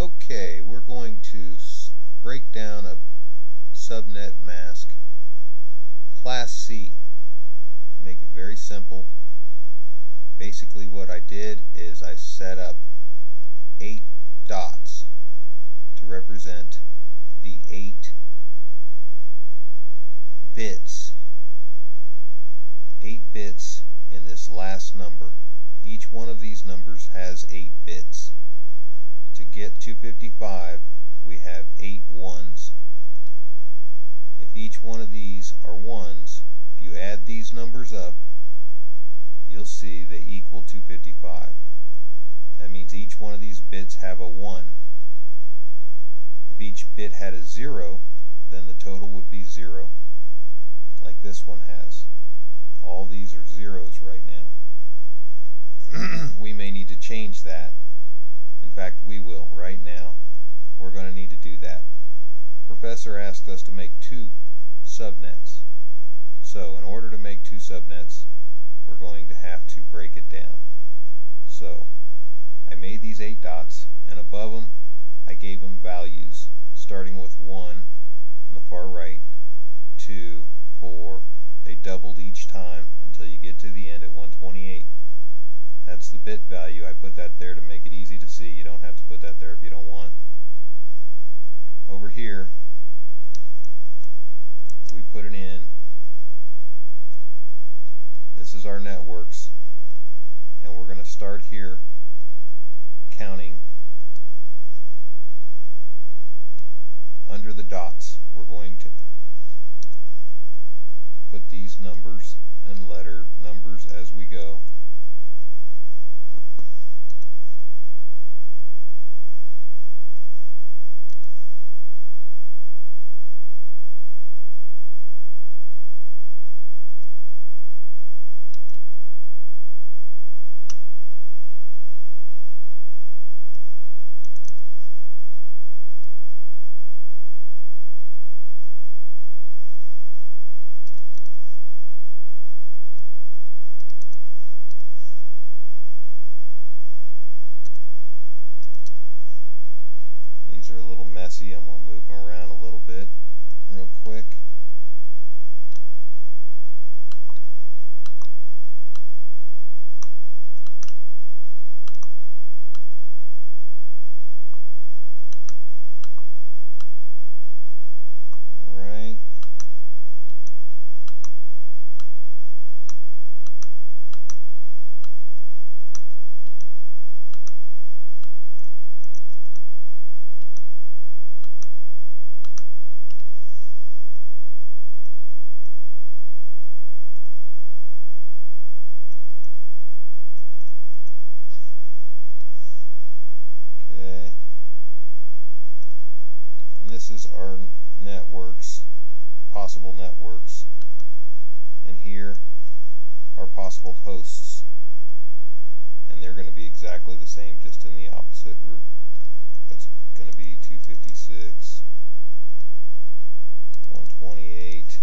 Okay, we're going to break down a subnet mask, Class C. To make it very simple, basically what I did is I set up eight dots to represent the eight bits, eight bits in this last number. Each one of these numbers has eight bits. To get 255, we have eight ones. If each one of these are ones, if you add these numbers up, you'll see they equal 255. That means each one of these bits have a 1. If each bit had a 0, then the total would be 0, like this one has. All these are zeros right now. we may need to change that. In fact, we will right now. We're going to need to do that. Professor asked us to make two subnets. So in order to make two subnets, we're going to have to break it down. So I made these eight dots, and above them I gave them values, starting with 1 on the far right, 2, 4, they doubled each time until you get to the end at 128. That's the bit value. I put that there to make it easy to see. You don't have to put that there if you don't want. Over here, we put it in. This is our networks. And we're going to start here counting under the dots. We're going to put these numbers and letter numbers as we go. These are a little messy. I'm going to move them around a little bit real quick. Right. Okay. And this is our networks, possible networks. And here are possible hosts. And they're going to be exactly the same, just in the opposite route. That's going to be 256, 128,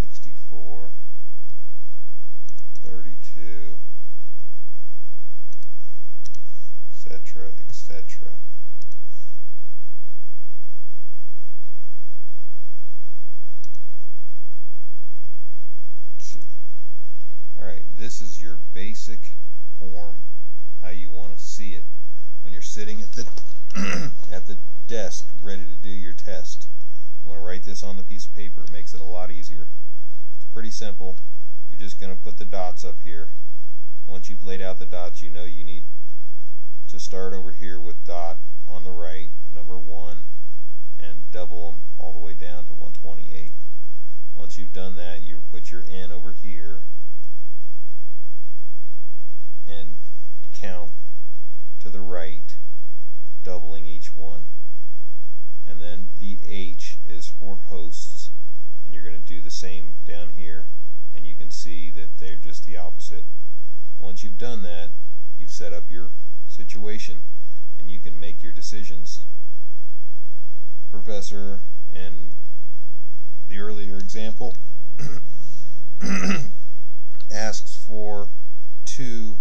64, 32, etc., etc. Alright, this is your basic form, how you want to see it. When you're sitting at the at the desk ready to do your test. You want to write this on the piece of paper, it makes it a lot easier. It's pretty simple. You're just going to put the dots up here. Once you've laid out the dots, you know you need to start over here with dot on the right, number 1, and double them all the way down to 128. Once you've done that, you put your N over here and count to the right, doubling each one. And then the H is for hosts, and you're going to do the same down here, and you can see that they're just the opposite. Once you've done that, you've set up your situation and you can make your decisions. Professor in the earlier example asks for two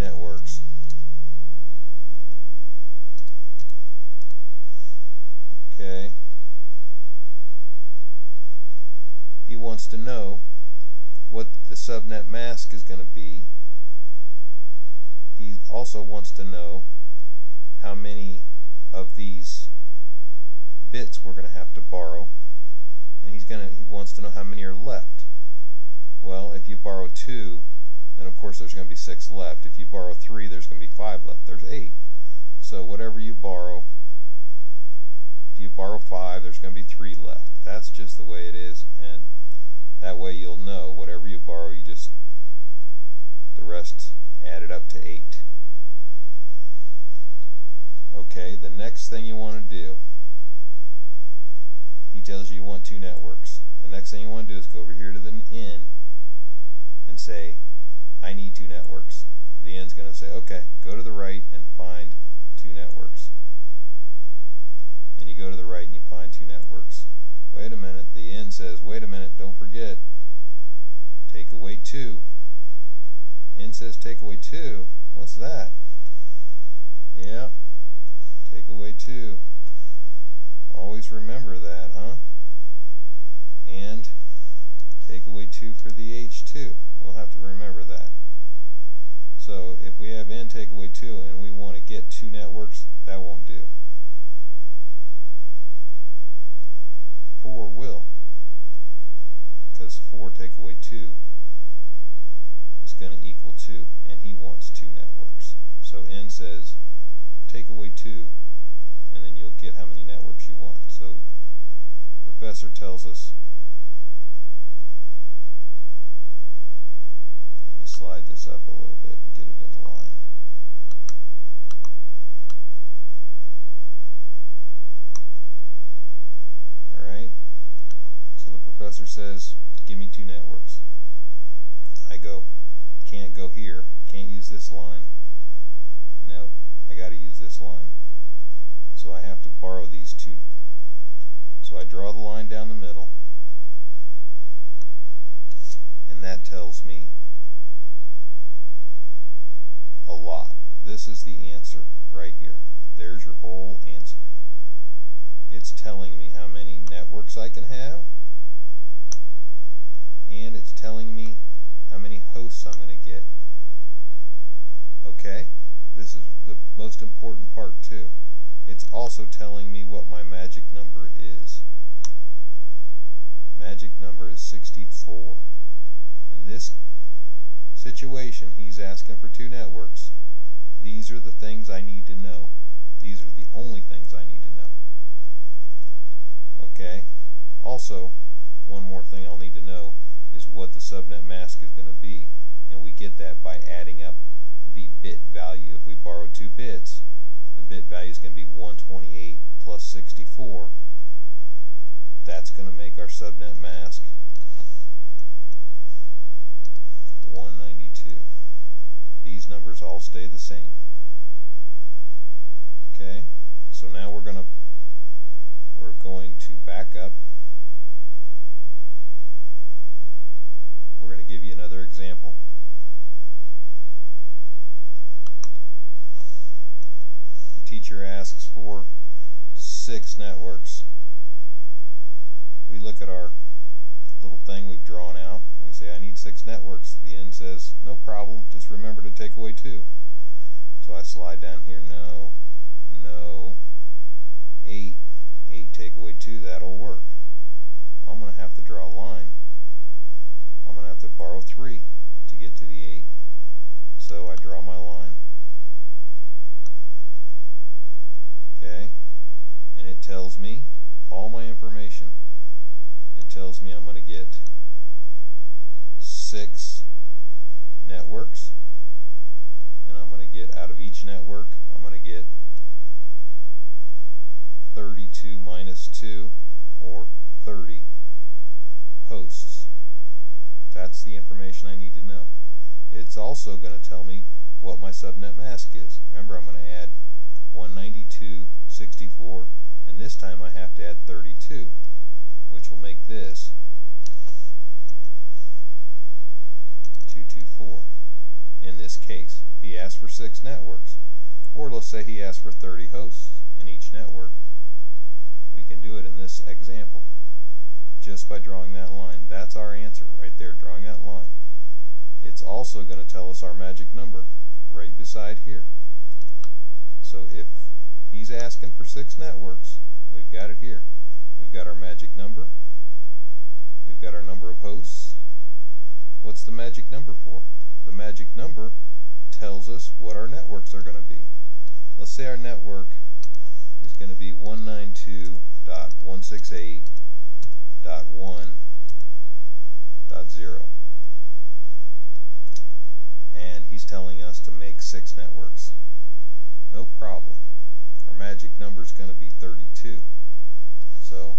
networks. Okay. He wants to know what the subnet mask is going to be. He also wants to know how many of these bits we're going to have to borrow and he's going to he wants to know how many are left. Well, if you borrow 2 then of course there's going to be six left. If you borrow three there's going to be five left. There's eight. So whatever you borrow if you borrow five there's going to be three left. That's just the way it is and that way you'll know whatever you borrow you just the rest added up to eight. Okay the next thing you want to do he tells you you want two networks. The next thing you want to do is go over here to the N and say, I need two networks. The N's going to say, okay, go to the right and find two networks. And you go to the right and you find two networks. Wait a minute, the N says, wait a minute, don't forget, take away two. N says take away two. What's that? Yeah, take away two. Always remember that, huh? And take away 2 for the H2. We'll have to remember that. So if we have n take away 2 and we want to get two networks, that won't do. 4 will. Because 4 take away 2 is going to equal 2, and he wants two networks. So n says take away 2 and then you'll get how many networks you want. So professor tells us, let me slide this up a little bit and get it in line. Alright, so the professor says, give me two networks. I go, can't go here, can't use this line. Nope, I gotta use this line. So I have to borrow these two. So I draw the line down the middle. And that tells me a lot. This is the answer right here. There's your whole answer. It's telling me how many networks I can have. And it's telling me how many hosts I'm going to get. Okay? This is the most important part too it's also telling me what my magic number is. Magic number is 64. In this situation, he's asking for two networks. These are the things I need to know. These are the only things I need to know. Okay? Also, one more thing I'll need to know is what the subnet mask is going to be. And we get that by adding up the bit value. If we borrow two bits, the bit value is going to be 128 plus 64. That's going to make our subnet mask 192. These numbers all stay the same. Okay, so now we're going to we're going to back up. We're going to give you another example. The teacher asks for six networks. We look at our little thing we've drawn out. We say, I need six networks. The end says, no problem, just remember to take away two. So I slide down here, no, no, eight, eight take away two, that'll work. I'm going to have to draw a line. I'm going to have to borrow three to get to the eight. So I draw my line. okay and it tells me all my information tells me I'm going to get six networks and I'm going to get out of each network I'm going to get 32 minus 2 or 30 hosts. That's the information I need to know. It's also going to tell me what my subnet mask is. Remember I'm going to add 192, 64, and this time I have to add 32, which will make this 224 in this case. If he asks for six networks, or let's say he asks for 30 hosts in each network, we can do it in this example just by drawing that line. That's our answer right there, drawing that line. it's also going to tell us our magic number right beside here. So if he's asking for six networks, we've got it here. We've got our magic number. We've got our number of hosts. What's the magic number for? The magic number tells us what our networks are going to be. Let's say our network is going to be 192.168.1.0 and he's telling us to make six networks. No problem. Our magic number is going to be 32. So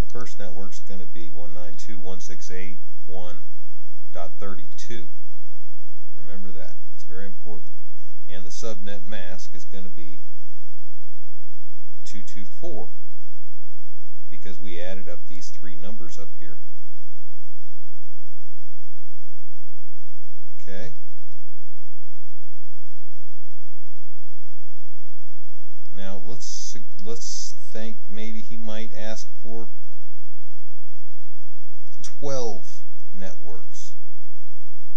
the first network is going to be 192.168.1.32. Remember that. It's very important. And the subnet mask is going to be 224 because we added up these three numbers up here. Okay. Now let's let's maybe he might ask for 12 networks.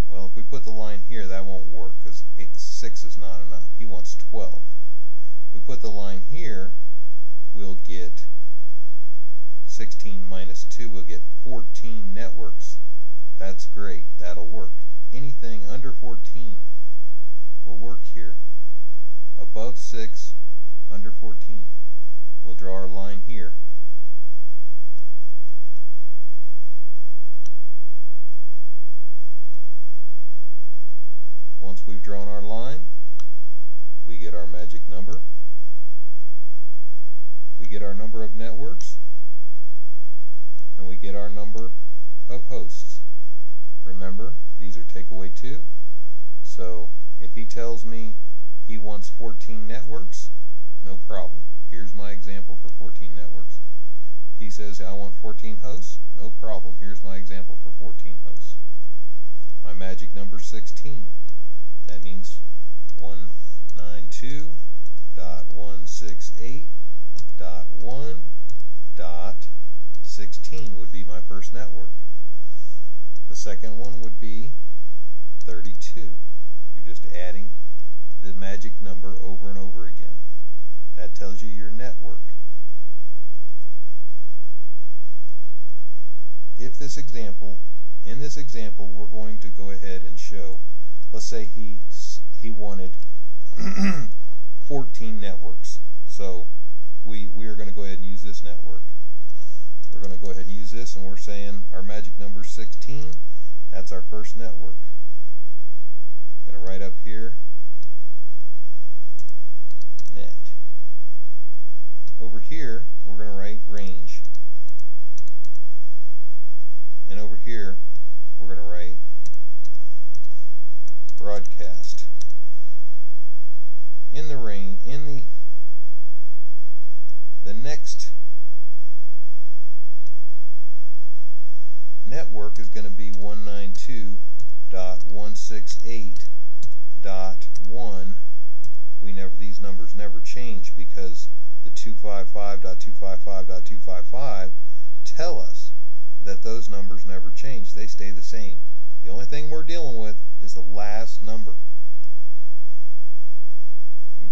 Well, if we put the line here, that won't work because 6 is not enough. He wants 12. If we put the line here, we'll get 16 minus 2, we'll get 14 networks. That's great. That'll work anything under 14 will work here. Above 6, under 14. We'll draw our line here. Once we've drawn our line, we get our magic number. We get our number of networks, and we get our number of hosts. Remember, these are takeaway 2. So if he tells me he wants 14 networks, no problem. Here's my example for 14 networks. He says I want 14 hosts, no problem. Here's my example for 14 hosts. My magic number 16. That means 192.168.1.16 would be my first network. The second one would be 32. You're just adding the magic number over and over again. That tells you your network. If this example, in this example, we're going to go ahead and show, let's say he, he wanted 14 networks. So we, we are going to go ahead and use this network. We're going to go ahead and use this, and we're saying our magic number 16. That's our first network. Going to write up here net. Over here, we're going to write range. And over here, we're going to write broadcast. In the ring, in the the next network is going to be 192.168.1. We never these numbers never change because the 255.255.255 tell us that those numbers never change. They stay the same. The only thing we're dealing with is the last number.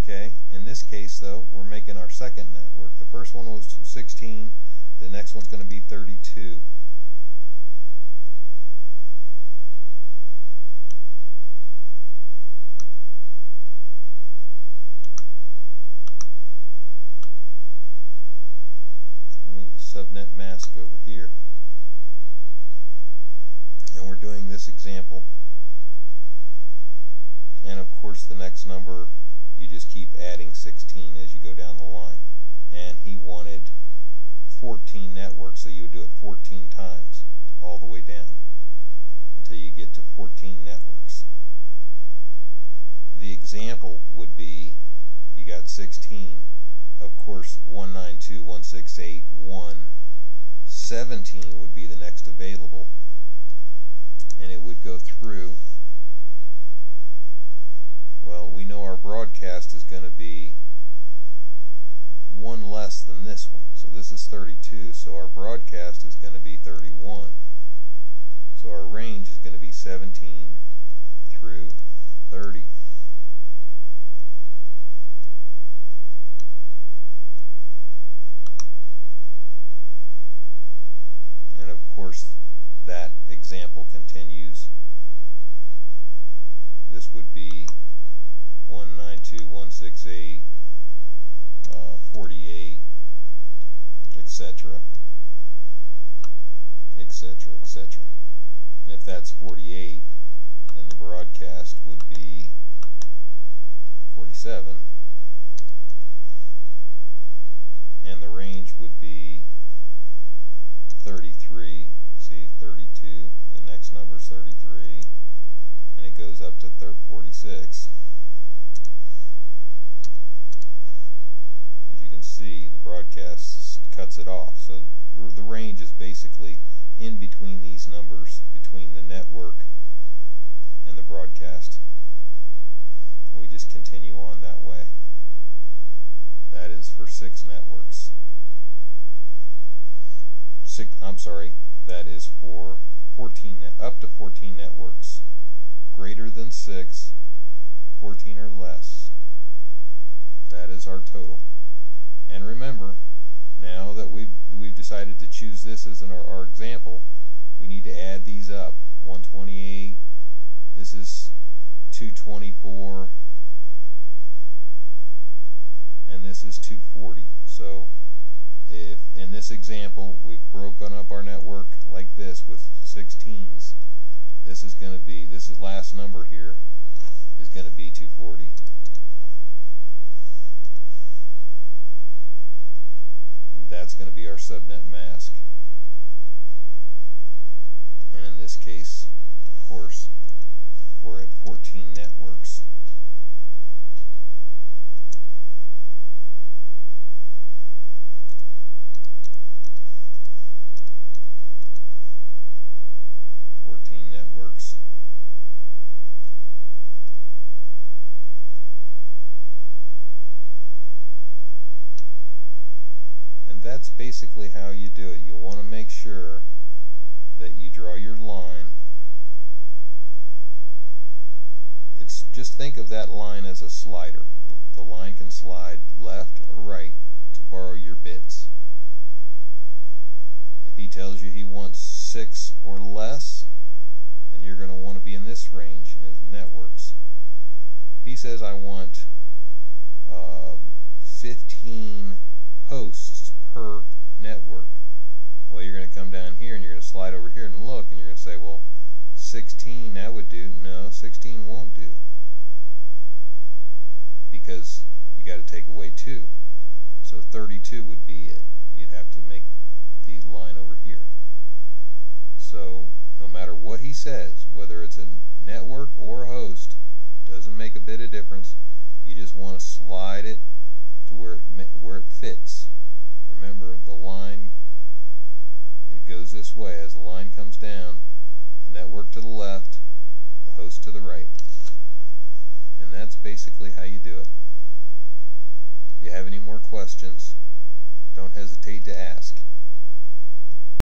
Okay, in this case though, we're making our second network. The first one was 16, the next one's going to be 32. subnet mask over here. And we're doing this example. And of course the next number, you just keep adding 16 as you go down the line. And he wanted 14 networks, so you would do it 14 times, all the way down, until you get to 14 networks. The example would be, you got 16, of course 192.168.1.17 would be the next available. And it would go through well we know our broadcast is going to be one less than this one. So this is 32 so our broadcast is going to be 31 So our range is going to be 17 through 30. And of course that example continues. This would be 192.168, uh, 48, etc., etc., etc. And if that's 48, then the broadcast would be 47, and the range would be 33, see 32, the next number is 33, and it goes up to 46. As you can see, the broadcast cuts it off, so the range is basically in between these numbers, between the network and the broadcast. And we just continue on that way. That is for six networks. Six, I'm sorry, that is for 14 net, up to 14 networks. Greater than 6, 14 or less. That is our total. And remember, now that we've we've decided to choose this as an, our, our example, we need to add these up. 128, this is 224, and this is 240. So if in this example we've broken up our network like this with 16s, this is going to be, this is last number here, is going to be 240. And that's going to be our subnet mask. And in this case, of course, we're at 14 networks. Fourteen networks. And that's basically how you do it. You want to make sure that you draw your line. It's just think of that line as a slider. The line can slide left or right to borrow your bits. If he tells you he wants six or less, then you're going to want to be in this range as networks. If he says I want uh, 15 hosts per network, well, you're going to come down here and you're going to slide over here and look, and you're going to say, well, 16, that would do. No, 16 won't do. Because you got to take away 2. So 32 would be it. You'd have to make the line over here. So no matter what he says, whether it's a network or a host, doesn't make a bit of difference. You just want to slide it to where it, where it fits. Remember, the line it goes this way as the line comes down, the network to the left, the host to the right. And that's basically how you do it. If you have any more questions, don't hesitate to ask.